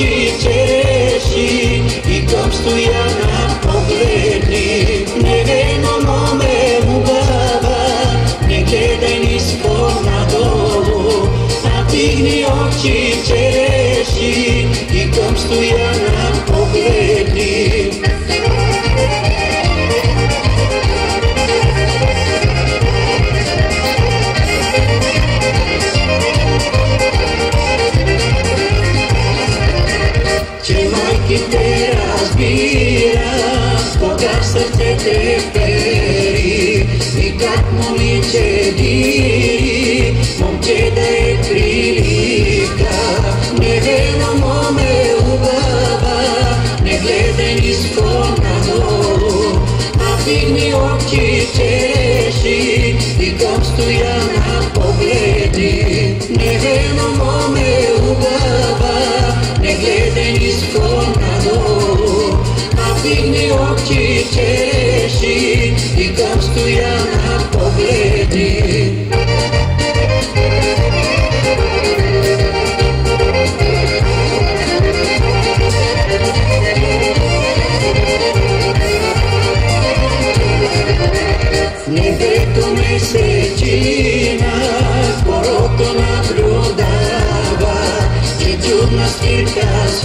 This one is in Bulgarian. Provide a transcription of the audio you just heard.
Jesus. всеки те разбира, кога в сърце те пери и как момиче дири, момче да е прилика. Невена моме убава, не гледай ниско надолу, а пигни очи чеши и към стояна